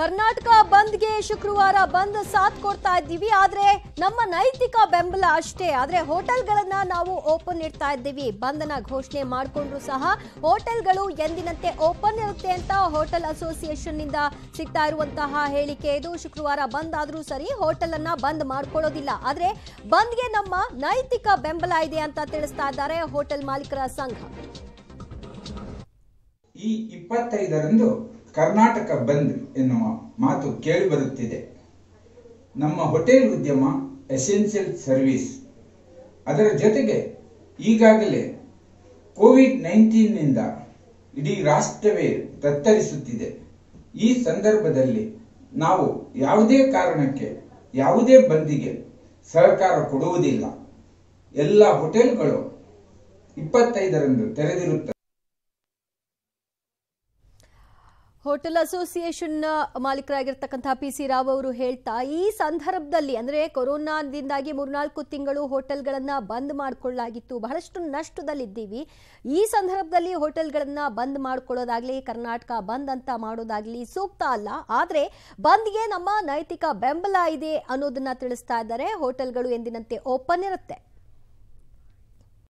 ಕರ್ನಾಟಕ ಬಂದ್ಗೆ ಶುಕ್ರವಾರ ಬಂದ್ ಸಾಥ್ ಕೊಡ್ತಾ ಇದ್ದೀವಿ. ಆದ್ರೆ ನಮ್ಮ ನೈತಿಕ ಬೆಂಬಲ ಅಷ್ಟೇ. ಆದ್ರೆ ಹೋಟೆಲ್ಗಳನ್ನ ನಾವು ಓಪನ್ ಇಡ್ತಾ ಇದ್ದೀವಿ. ಬಂದನ ಘೋಷಣೆ ಮಾಡಿಕೊಂಡ್ರು ಸಹ ಹೋಟೆಲ್ಗಳು ಎಂದಿನಂತೆ ಓಪನ್ ಇರುತ್ತೆ ಅಂತ ಹೋಟೆಲ್ ಅಸೋಸಿಯೇಷನ್ನಿಂದ ಸಿಗ್ತಾ ಇರುವಂತಹ ಹೇಳಿಕೆ ಇದು. ಶುಕ್ರವಾರ ಬಂದ್ ಆದ್ರೂ ಸರಿ ಹೋಟೆಲ್ ಅನ್ನ ಬಂದ್ ಮಾಡ್ಕೊಳ್ಳೋದಿಲ್ಲ. ಆದ್ರೆ ಬಂದ್ಗೆ ನಮ್ಮ ನೈತಿಕ ಬೆಂಬಲ ಇದೆ ಅಂತ ತಿಳಿಸ್ತಾ ಇದ್ದಾರೆ ಹೋಟೆಲ್ ಮಾಲೀಕರ ಸಂಘ. ಈ ಇಪ್ಪತ್ತೈದರಂದು ಕರ್ನಾಟಕ ಬಂದ್ ಎನ್ನುವ ಮಾತು ಕೇಳಿಬರುತ್ತಿದೆ ನಮ್ಮ ಹೋಟೆಲ್ ಉದ್ಯಮ ಎಸೆನ್ಷಿಯಲ್ ಸರ್ವಿಸ್ ಅದರ ಜೊತೆಗೆ ಈಗಾಗಲೇ ಕೋವಿಡ್ ನೈನ್ಟೀನ್ನಿಂದ ಇಡೀ ರಾಷ್ಟ್ರವೇ ತತ್ತರಿಸುತ್ತಿದೆ. ಈ ಸಂದರ್ಭದಲ್ಲಿ ನಾವು ಯಾವುದೇ ಕಾರಣಕ್ಕೆ, ಯಾವುದೇ ಬಂದಿಗೆ ಸಹಕಾರ ಕೊಡುವುದಿಲ್ಲ. ಎಲ್ಲ ಹೋಟೆಲ್ಗಳು ಇಪ್ಪತ್ತೈದರಂದು ತೆರೆದಿರುತ್ತವೆ. ಹೋಟೆಲ್ ಅಸೋಸಿಯೇಷನ್ ಮಾಲೀಕರಾಗಿರ್ತಕ್ಕಂತಹ ಪಿ ಸಿ ರಾವ್ ಅವರು ಹೇಳ್ತಾ, ಈ ಸಂದರ್ಭದಲ್ಲಿ, ಅಂದ್ರೆ ಕೊರೋನಾದಿಂದಾಗಿ ಮೂರ್ನಾಲ್ಕು ತಿಂಗಳು ಹೋಟೆಲ್ಗಳನ್ನು ಬಂದ್ ಮಾಡಿಕೊಳ್ಳಲಾಗಿತ್ತು ಬಹಳಷ್ಟು ನಷ್ಟದಲ್ಲಿದ್ದೀವಿ. ಈ ಸಂದರ್ಭದಲ್ಲಿ ಹೋಟೆಲ್ಗಳನ್ನು ಬಂದ್ ಮಾಡ್ಕೊಳ್ಳೋದಾಗ್ಲಿ, ಕರ್ನಾಟಕ ಬಂದ್ ಅಂತ ಮಾಡೋದಾಗಲಿ ಸೂಕ್ತ ಅಲ್ಲ. ಆದರೆ, ಬಂದ್ಗೆ ನಮ್ಮ ನೈತಿಕ ಬೆಂಬಲ ಇದೆ ಅನ್ನೋದನ್ನ ತಿಳಿಸ್ತಾ ಇದ್ದಾರೆ. ಹೋಟೆಲ್ಗಳು ಎಂದಿನಂತೆ ಓಪನ್ ಇರುತ್ತೆ.